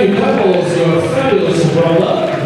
Randy Pebbles, your fabulous brother.